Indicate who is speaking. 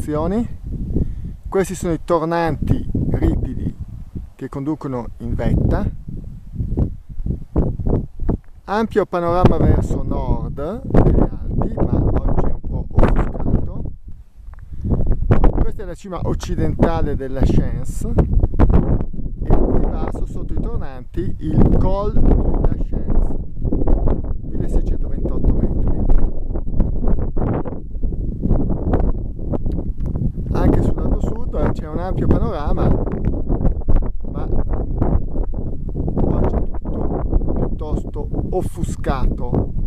Speaker 1: vibrazioni. Questi sono i tornanti ripidi che conducono in vetta. Ampio panorama verso nord delle Alpi, ma oggi è un po' offuscato. Questa è la cima occidentale della Chance e qui basso sotto i tornanti il Col c'è un ampio panorama, ma oggi è tutto piuttosto offuscato